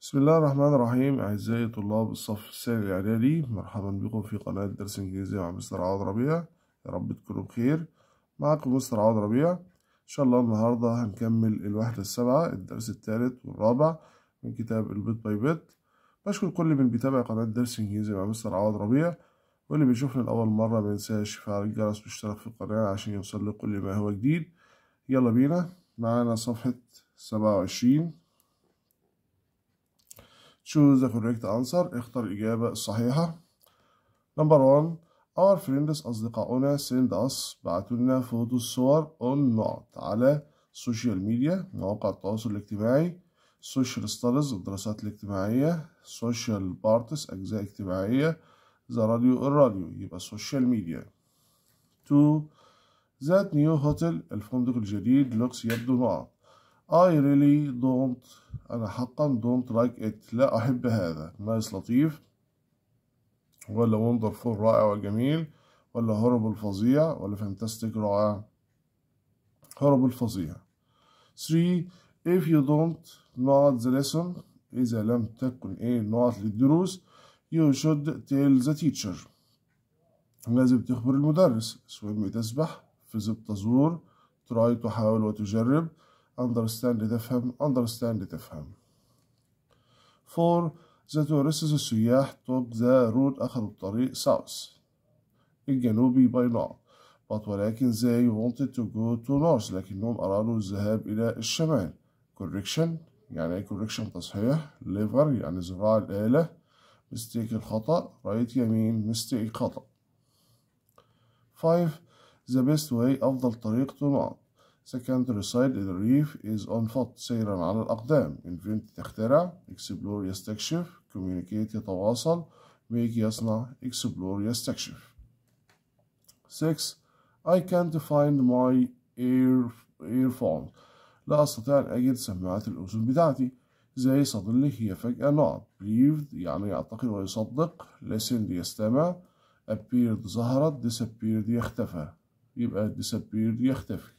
بسم الله الرحمن الرحيم أعزائي طلاب الصف الثاني الإعدادي مرحبا بكم في قناة درس إنجليزي مع مستر عوض ربيع. يا رب تكونوا بخير. معكم مستر عوض ربيع. إن شاء الله النهاردة هنكمل الوحدة السابعة الدرس الثالث والرابع من كتاب البيت باي بيت. بشكر كل من بيتابع قناة درس إنجليزي مع مستر عوض ربيع. واللي بيشوفنا لأول مرة مينساش يفعل الجرس واشترك في القناة عشان يوصل كل ما هو جديد. يلا بينا. معانا صفحة سبعة وعشرين. Choose the correct answer. اختر الإجابة الصحيحة. Number one our friends أصدقاؤنا. sent us. بعتوا لنا photos صور on نقط على ال social media مواقع التواصل الاجتماعي social studies الدراسات الاجتماعية social parts أجزاء اجتماعية the radio الراديو يبقى social media. Two that new hotel الفندق الجديد looks يبدو نقط I really don't أنا حقا don't like it. لا أحب هذا. نايس لطيف. ولا wonderful رائع وجميل. ولا horrible فظيع. ولا fantastic رائع. Horrible فظيع. 3 if you don't not the lesson إذا لم تكن إيه نقط للدروس you should tell the teacher. لازم تخبر المدرس. swim تسبح visit تزور try تحاول وتجرب. Understand تفهم understand تفهم for the tourists السياح took the route أخذوا الطريق south الجنوبي by now but ولكن they wanted to go to north لكنهم أرادوا الذهاب إلى الشمال correction يعني إيه correction تصحيح lever يعني زراع الآلة mistake الخطأ right يمين mistake خطأ 5 the best way أفضل طريق to not The countryside الريف is foot سيرا على الأقدام. Invent تخترع explore يستكشف communicate يتواصل make يصنع explore يستكشف. 6 I can't find my ear earphones. لا أستطيع أن أجد سماعات الأذن بتاعتي. زي صدلي هي فجأة نقط believed يعني يعتقد ويصدق. Listened يستمع. Appeared ظهرت. Disappeared يختفى. يبقى disappeared يختفي.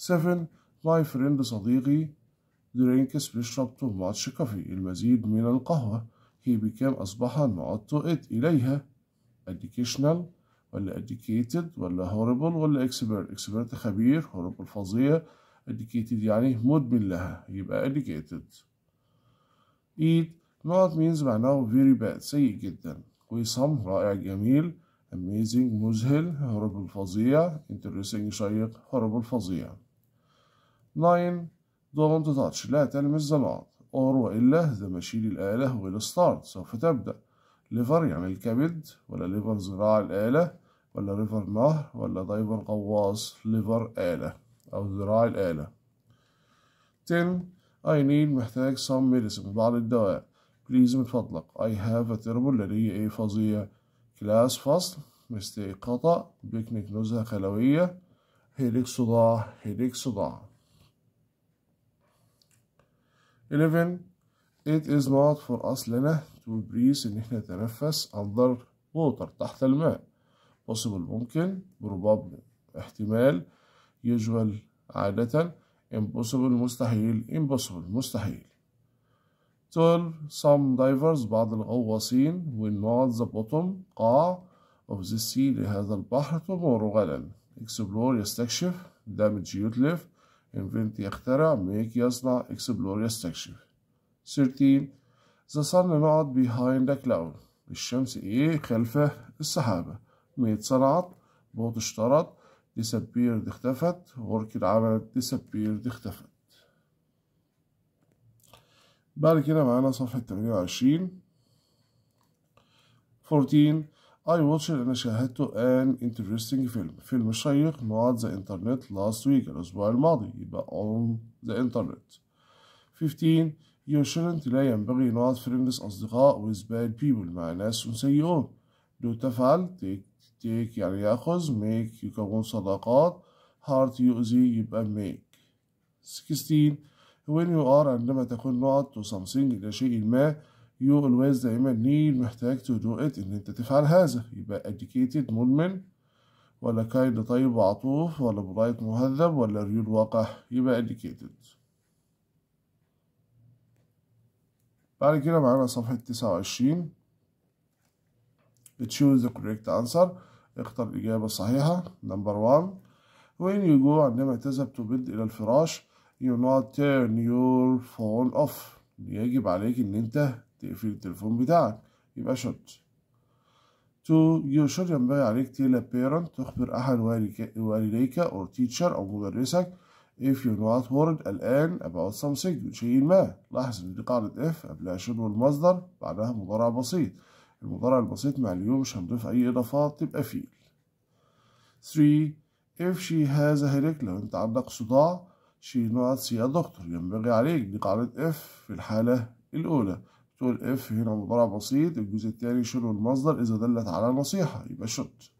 7 my friend صديقي drinks بيشرب too much coffee المزيد من القهوة he became أصبح not to it إليها educational ولا educated ولا horrible ولا expert expert خبير horrible فظيع educated يعني مدمن لها يبقى educated eat not means معناه very bad سيء جدا ويصم رائع جميل amazing مذهل horrible فظيع interesting شيق horrible فظيع 9 don't touch لا تلمس زناط or وإلا ذا مشيل الآلة will start سوف تبدأ. liver يعني الكبد ولا lever ذراع الآلة ولا river نهر ولا diver غواص lever آلة أو ذراع الآلة. 10 I need محتاج some medicine بعض الدواء. Please من فضلك. I have a terrible لدي إيه فظيع. class فصل mistake خطأ بيكنيك نزهة خلوية. headache صداع. headache صداع. 11 It is not for us لنا to breathe إن إحنا نتنفس under water تحت الماء possible ممكن probable احتمال usual عادة impossible مستحيل impossible مستحيل 12 some divers بعض الغواصين will not the bottom قاع of the sea لهذا البحر tomorrow غدا explore يستكشف damage يتلف invent يخترع make يصنع explore يستكشف 13 the sun نقعد behind a cloud الشمس إيه خلف السحابة made صنعت بوت اشترط disappeared اختفت worked عملت disappeared اختفت بعد كده معانا صفحة 28 14 I watched أنا شاهدت an interesting film فيلم شيق not the internet last week الأسبوع الماضي يبقى on the internet 15 you shouldn't لا ينبغي not friends أصدقاء with bad people مع ناس سيئون do تفعل take, take يعني يأخذ make يكون صداقات heart يؤذي يبقى make 16 when you are عندما تكون not to something إلى شيء ما you always دائما need محتاج to do it إن أنت تفعل هذا. يبقى educated مدمن. ولا kind طيب وعطوف. ولا برايت مهذب. ولا real وقح. يبقى educated. بعد كده معانا صفحة تسعة وعشرين. Choose the correct answer. اختر الإجابة الصحيحة. Number one. When you go عندما تذهب تبد إلى الفراش you not turn your phone off. يجب عليك إن أنت تقفل التليفون بتاعك يبقى should to you should ينبغي عليك a parent تخبر أحد والديك or teacher أو مدرسك if you're not worried الآن about something شيء ما. لاحظ إن دي قاعدة if قبلها should والمصدر بعدها مضارع بسيط. المضارع البسيط مع اليوم مش هنضيف أي إضافات تبقى فيل 3 if she has a headache لو أنت عندك صداع she not see a doctor. ينبغي عليك دي قاعدة if في الحالة الأولى. تقول if هنا مضارع بسيط الجزء الثاني should والمصدر إذا دلت على نصيحة يبقى should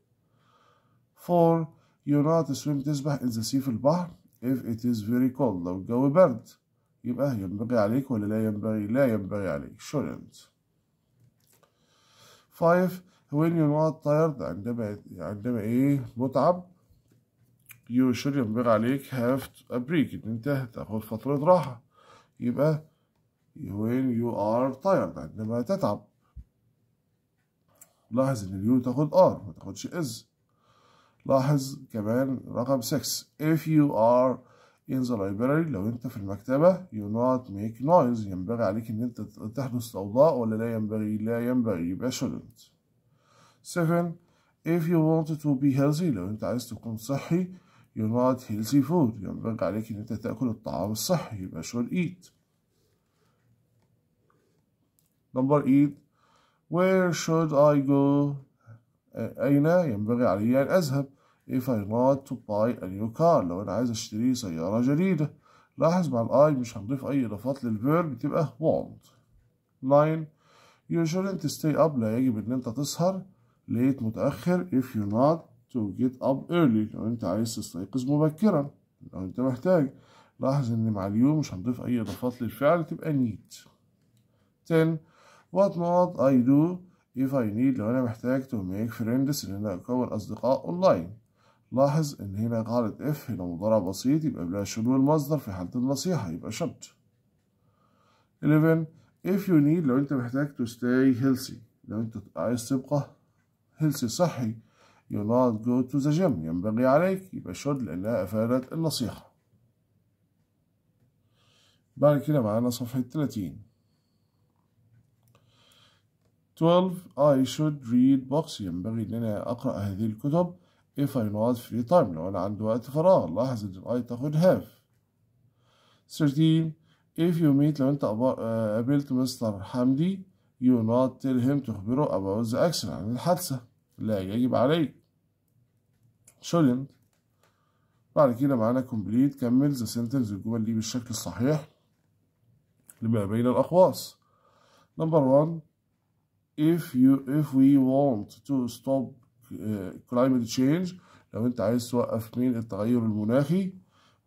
4 you not swim تسبح in the sea في البحر. If it is very cold لو الجو برد. يبقى ينبغي عليك ولا لا ينبغي؟ لا ينبغي عليك. Shouldn't. 5 when you're not tired عندما عندما إيه؟ متعب. You should ينبغي عليك have a break إن أنت تاخد فترة راحة. يبقى when you are tired. عندما تتعب. لاحظ إن ال you تاخد are ما تاخدش is. لاحظ كمان رقم 6 if you are in the library لو أنت في المكتبة you نقط make noise. ينبغي عليك إن أنت تحدث ضوضاء ولا لا ينبغي لا ينبغي. يبقى shouldn't. 7 if you want to be healthy لو أنت عايز تكون صحي you not healthy food. ينبغي عليك إن أنت تأكل الطعام الصحي يبقى should eat. Number 8 where should I go? أين ينبغي علي أن أذهب if I want to buy a new car? لو أنا عايز أشتري سيارة جديدة. لاحظ مع ال I مش هنضيف أي إضافات لل verb بتبقى want. 9 you shouldn't stay up. لا يجب إن أنت تسهر late متأخر if you're not to get up early. لو أنت عايز تستيقظ مبكرا لو أنت محتاج. لاحظ إن مع اليوم مش هنضيف أي إضافات للفعل تبقى need. 10 what نقط I do if I need لو أنا محتاج to make friends إن أنا أكون أصدقاء أونلاين لاحظ إن هنا قاعدة if هنا مضارع بسيط يبقى بلا should والمصدر في حالة النصيحة يبقى should 11 if you need لو أنت محتاج to stay healthy. لو أنت عايز تبقى healthy صحي. You not go to the gym ينبغي عليك يبقى should لأنها أفادت النصيحة. بعد كده معانا صفحة 30 12 I should read books. ينبغي إن أنا أقرأ هذه الكتب if I not free time. لو أنا عندي وقت فراغ لاحظ إن I تاخد have. 13 if you meet لو أنت قابلت مستر حمدي you not tell him تخبره about the accident عن الحادثة. لا يجب عليك. shouldn't بعد كده معانا complete كمل the sentence الجمل دي بالشكل الصحيح لما بين الأقواس. number one if you if we want to stop uh, climate change لو انت عايز توقف من التغير المناخي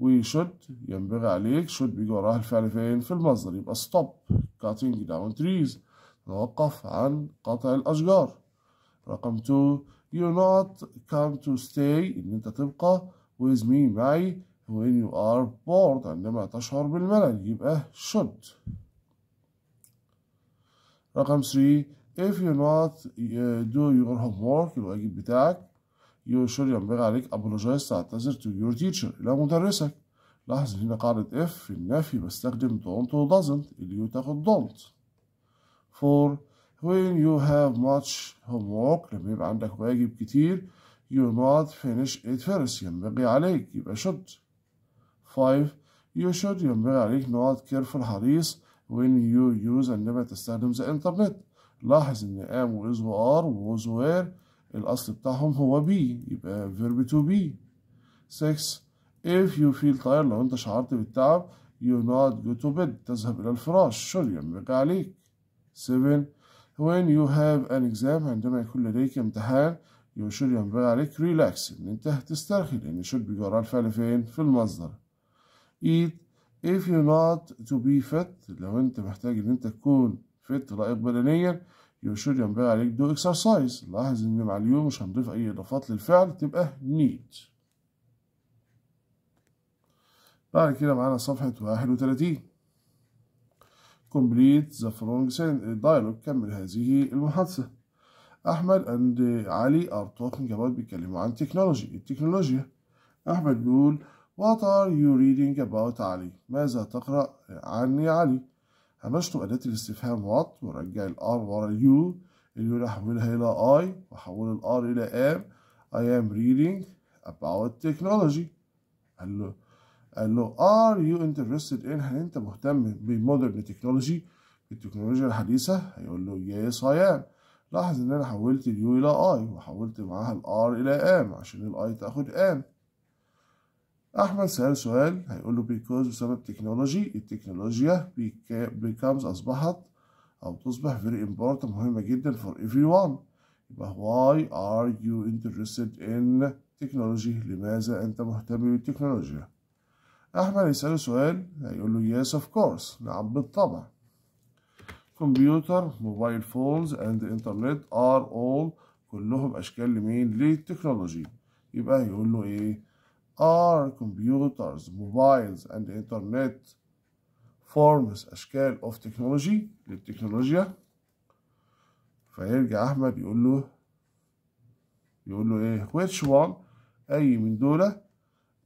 we should ينبغي عليك should بيجي وراها الفعل فين؟ في المصدر يبقى stop cutting down trees. توقف عن قطع الأشجار. رقم 2 you not come to stay إن أنت تبقى with me معي when you are bored عندما تشعر بالملل. يبقى should. رقم 3 if you not uh, do your homework الواجب بتاعك you should ينبغي عليك apologize تعتذر to your teacher إلى مدرسك لاحظ هنا قاعدة if في النفي بستخدم don't و doesn't اللي تاخد don't for when you have much homework لما يبقى عندك واجب كتير you not finish it first ينبغي عليك يبقى should 5 you should ينبغي عليك not careful حريص when you use عندما تستخدم the internet لاحظ إن am و is و are و was و were الأصل بتاعهم هو be يبقى verb to be. 6 if you feel tired لو أنت شعرت بالتعب you not go to bed تذهب إلى الفراش should ينبغي عليك؟ 7 when you have an exam عندما يكون لديك امتحان you should ينبغي عليك relax إن أنت تسترخي لأن should وراها الفعل فين؟ في المصدر. 8 if you not to be fit لو أنت محتاج إن أنت تكون fit لائق بدنيا you should ينبغي عليك do exercise. لاحظ إن مع اليوم مش هنضيف أي إضافات للفعل تبقى need بعد كده معانا صفحة 31 complete the following dialogue. كمل هذه المحادثة. أحمد and علي are talking about بيتكلموا عن technology. التكنولوجيا. أحمد بيقول What are you reading about علي؟ ماذا تقرأ عن يا علي؟ هنشطب أداة الاستفهام ونرجع ال R ورا ال U اليو نحولها إلى I وأحول ال are إلى am I am reading about technology. قال له قال له are you interested in هل أنت مهتم ب modern technology؟ بالتكنولوجيا الحديثة؟ هيقول له yes I am. لاحظ إن أنا حولت ال you إلى I وحولت معاها ال are إلى am عشان ال I تاخد am أحمد سأل سؤال هيقول له because بسبب technology التكنولوجيا becomes أصبحت أو تصبح very important مهمة جدا for everyone. يبقى why are you interested in technology لماذا أنت مهتم بالتكنولوجيا؟ أحمد يسأله سؤال هيقول له yes of course. نعم بالطبع. computer mobile phones and internet are all كلهم أشكال لمين؟ لل technology. يبقى يقول له إيه؟ Are computers, mobiles and internet forms أشكال of technology للتكنولوجيا فيرجع أحمد يقول له يقول له إيه which one أي من دول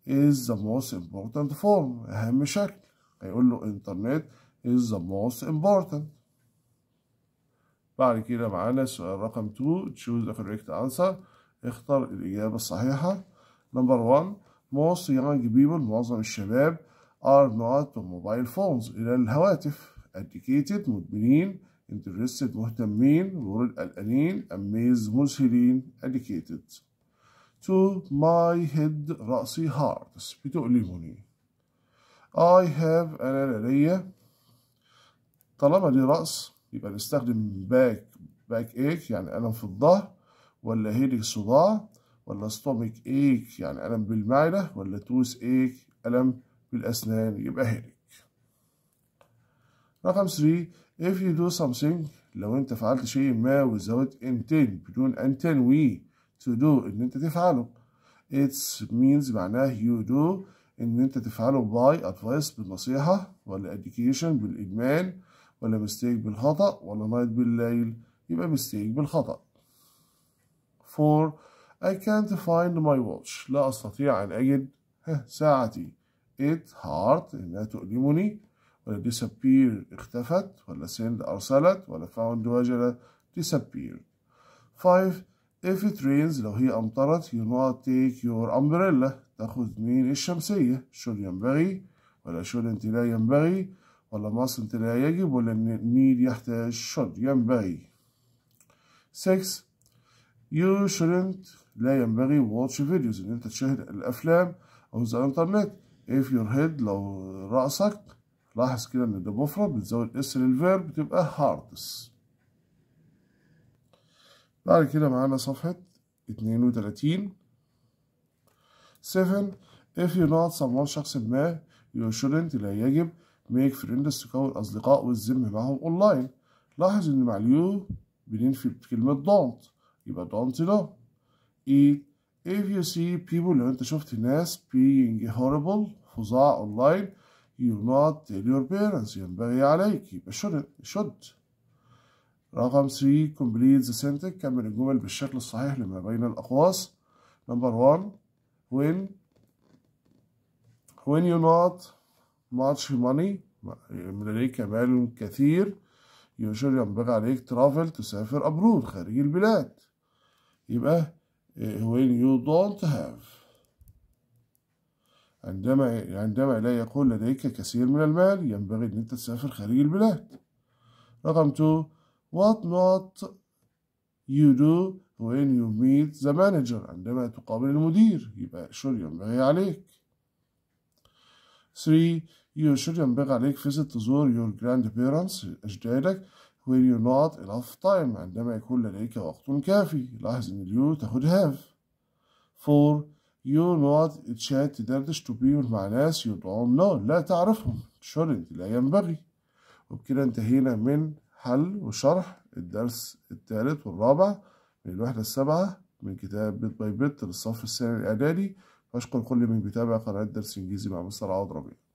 is the most important form أهم شكل هيقول له internet is the most important بعد كده معانا السؤال رقم 2 choose the correct answer اختر الإجابة الصحيحة number 1 most young people معظم الشباب are not on mobile phones إلى الهواتف. Educated مدمنين. Interested مهتمين. ورد قلقانين amazed مذهلين educated. To my head رأسي heart بتؤلمني I have أنا لدي. طالما دي رأس يبقى نستخدم back backache يعني ألم في الظهر ولا headache صداع. ولا stomach ache يعني ألم بالمعدة ولا toothache ألم بالأسنان؟ يبقى هيرك رقم 3 if you do something لو أنت فعلت شيء ما without intent بدون أن تنوي to do إن أنت تفعله. It means معناه you do إن أنت تفعله by advice بالنصيحة ولا education بالإجمال ولا mistake بالخطأ ولا night بالليل. يبقى mistake بالخطأ. 4 I can't find my watch لا أستطيع أن أجد ساعتي it hard إنها تؤلمني ولا disappear اختفت ولا send أرسلت ولا found وجدت disappeared 5 if it rains لو هي أمطرت you not take your umbrella تأخذ مين الشمسية should ينبغي ولا shouldn't لا ينبغي ولا mustn't لا يجب ولا need يحتاج should ينبغي 6 you shouldn't لا ينبغي watch videos. إن أنت تشاهد الأفلام on the internet if your head لو رأسك لاحظ كده إن ده مفرد بتزود s لل verb بتبقى hurts. بعد كده معانا صفحة 32 7 if you نقط someone شخص ما you shouldn't لا يجب make friends تكون أصدقاء والذم معهم أونلاين لاحظ إن مع ال you بننفي كلمة don't. يبقى don't know eight if you see people لو انت شفت ناس being horrible فظاع online you نقط tell your parents ينبغي عليك يبقى should should رقم 3 complete the sentence كمل الجمل بالشكل الصحيح لما بين الأقواس number 1 when when you not much money لديك مال كثير should ينبغي عليك travel تسافر abroad خارج البلاد يبقى when you don't have. عندما عندما لا يكون لديك كثير من المال ينبغي أن أنت تسافر خارج البلاد. رقم 2 what not you do when you meet the manager عندما تقابل المدير يبقى should ينبغي عليك. 3 you should ينبغي عليك visit تزور your grandparents أجدادك when you not enough time. عندما يكون لديك وقت كافي. لاحظ إن اليو تاخد have for you not chat تدردش to people مع ناس you don't know. لا تعرفهم. shouldn't لا ينبغي. وبكده انتهينا من حل وشرح الدرس الثالث والرابع من الوحدة السابعة من كتاب بيت باي بيت للصف الثاني الإعدادي. وأشكر كل من بيتابع قناة درس إنجليزي مع مستر عوض ربيع.